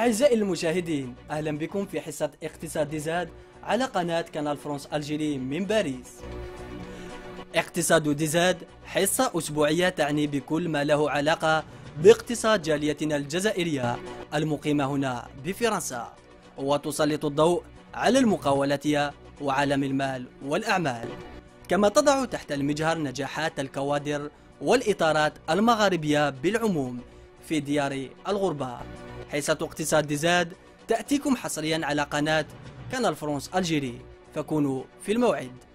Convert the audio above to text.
أعزائي المشاهدين أهلا بكم في حصة اقتصاد DZ على قناة Canal France Algérie من باريس. اقتصاد DZ حصة أسبوعية تعني بكل ما له علاقة باقتصاد جاليتنا الجزائرية المقيمة هنا بفرنسا وتسلط الضوء على المقاولات وعالم المال والأعمال. كما تضع تحت المجهر نجاحات الكوادر والإطارات المغاربية بالعموم في ديار الغربة. حصة اقتصاد DZ تأتيكم حصريا على قناة Canal France Algérie. فكونوا في الموعد.